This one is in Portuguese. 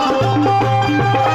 Música